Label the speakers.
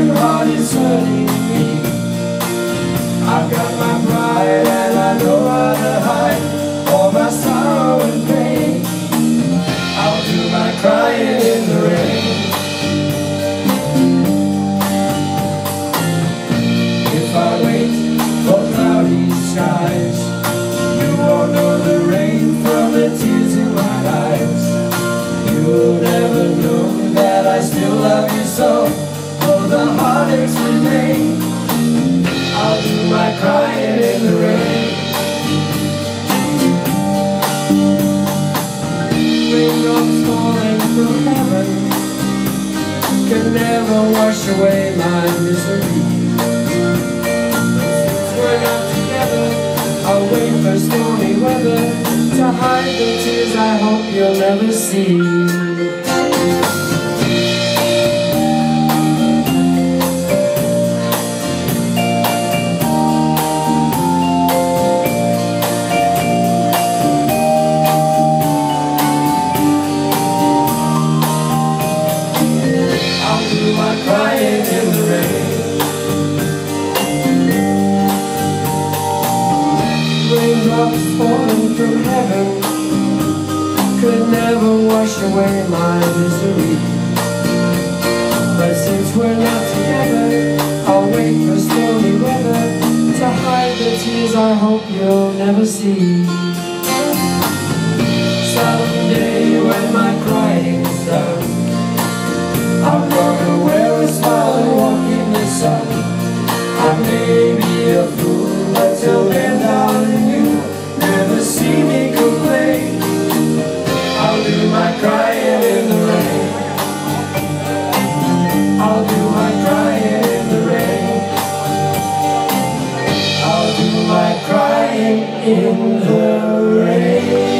Speaker 1: is hurting me. I've got my pride and I know how to hide all my sorrow and pain. I'll do my crying in the rain. If I wait for cloudy skies, you won't know the rain from the tears in my eyes. You'll never know that I still love you so, heartaches remain. I'll do my crying in the rain. Raindrops falling from heaven can never wash away my misery. Since we're not together, I'll wait for stormy weather to hide the tears I hope you'll never see. I'll do my crying in the rain. Raindrops falling from heaven could never wash away my misery. But since we're not together, I'll wait for stormy weather to hide the tears I hope you'll never see. You never see me complain. I'll do my crying in the rain. I'll do my crying in the rain. I'll do my crying in the rain.